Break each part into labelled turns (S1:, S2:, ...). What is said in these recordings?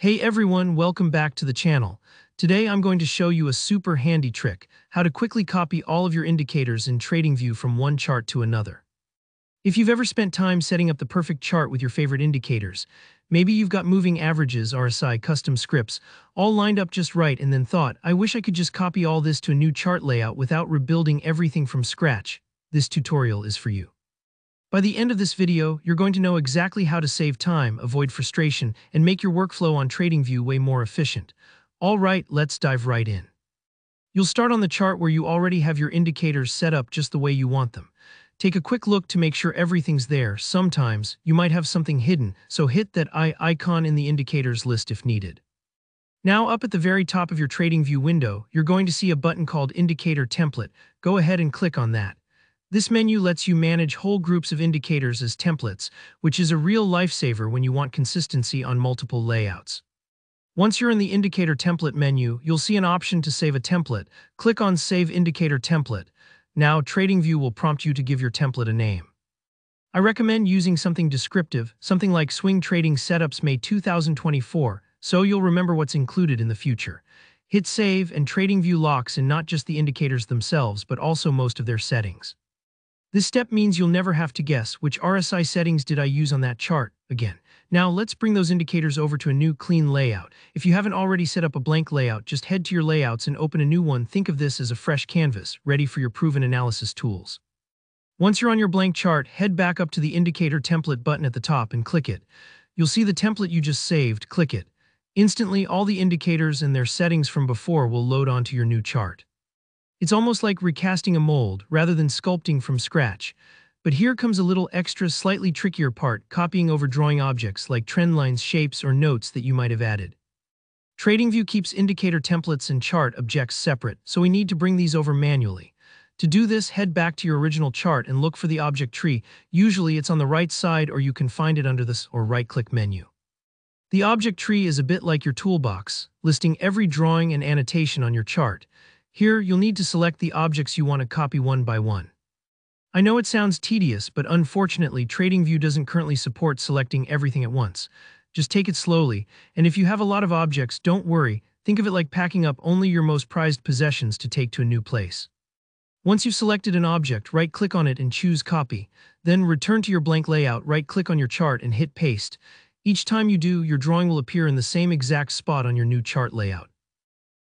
S1: Hey everyone, welcome back to the channel. Today I'm going to show you a super handy trick, how to quickly copy all of your indicators in TradingView from one chart to another. If you've ever spent time setting up the perfect chart with your favorite indicators, maybe you've got moving averages, RSI, custom scripts, all lined up just right and then thought, I wish I could just copy all this to a new chart layout without rebuilding everything from scratch, this tutorial is for you. By the end of this video, you're going to know exactly how to save time, avoid frustration, and make your workflow on TradingView way more efficient. All right, let's dive right in. You'll start on the chart where you already have your indicators set up just the way you want them. Take a quick look to make sure everything's there. Sometimes, you might have something hidden, so hit that I icon in the indicators list if needed. Now up at the very top of your TradingView window, you're going to see a button called Indicator Template. Go ahead and click on that. This menu lets you manage whole groups of indicators as templates, which is a real lifesaver when you want consistency on multiple layouts. Once you're in the Indicator Template menu, you'll see an option to save a template. Click on Save Indicator Template. Now, TradingView will prompt you to give your template a name. I recommend using something descriptive, something like Swing Trading Setups May 2024, so you'll remember what's included in the future. Hit Save and TradingView locks in not just the indicators themselves, but also most of their settings. This step means you'll never have to guess which RSI settings did I use on that chart again. Now let's bring those indicators over to a new clean layout. If you haven't already set up a blank layout, just head to your layouts and open a new one. Think of this as a fresh canvas, ready for your proven analysis tools. Once you're on your blank chart, head back up to the indicator template button at the top and click it. You'll see the template you just saved, click it. Instantly, all the indicators and their settings from before will load onto your new chart. It's almost like recasting a mold rather than sculpting from scratch. But here comes a little extra, slightly trickier part, copying over drawing objects like trend lines, shapes, or notes that you might have added. TradingView keeps indicator templates and chart objects separate, so we need to bring these over manually. To do this, head back to your original chart and look for the object tree. Usually it's on the right side or you can find it under this or right-click menu. The object tree is a bit like your toolbox, listing every drawing and annotation on your chart. Here, you'll need to select the objects you want to copy one by one. I know it sounds tedious, but unfortunately, TradingView doesn't currently support selecting everything at once. Just take it slowly, and if you have a lot of objects, don't worry, think of it like packing up only your most prized possessions to take to a new place. Once you've selected an object, right-click on it and choose Copy. Then return to your blank layout, right-click on your chart and hit Paste. Each time you do, your drawing will appear in the same exact spot on your new chart layout.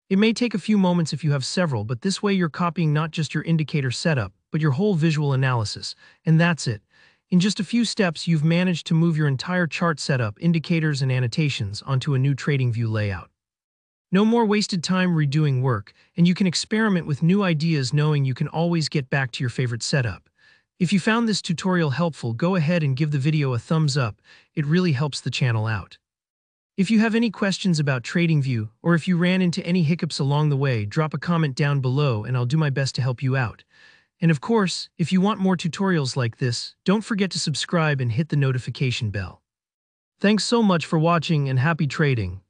S1: It may take a few moments if you have several, but this way you're copying not just your indicator setup, but your whole visual analysis. And that's it. In just a few steps, you've managed to move your entire chart setup, indicators, and annotations onto a new TradingView layout. No more wasted time redoing work, and you can experiment with new ideas knowing you can always get back to your favorite setup. If you found this tutorial helpful, go ahead and give the video a thumbs up. It really helps the channel out. If you have any questions about TradingView, or if you ran into any hiccups along the way, drop a comment down below and I'll do my best to help you out. And of course, if you want more tutorials like this, don't forget to subscribe and hit the notification bell. Thanks so much for watching and happy trading.